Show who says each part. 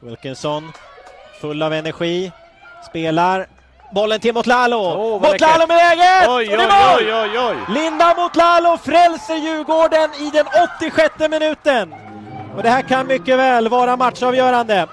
Speaker 1: Wilkinson, full av energi, spelar bollen till Motlalo.
Speaker 2: Oh,
Speaker 1: Motlalo med läget!
Speaker 2: Oj,
Speaker 1: Och det
Speaker 2: oj,
Speaker 1: är mål!
Speaker 2: oj, oj, oj!
Speaker 1: Linda Motlalo frälser Djurgården i den 86 minuten. Och det här kan mycket väl vara matchavgörande.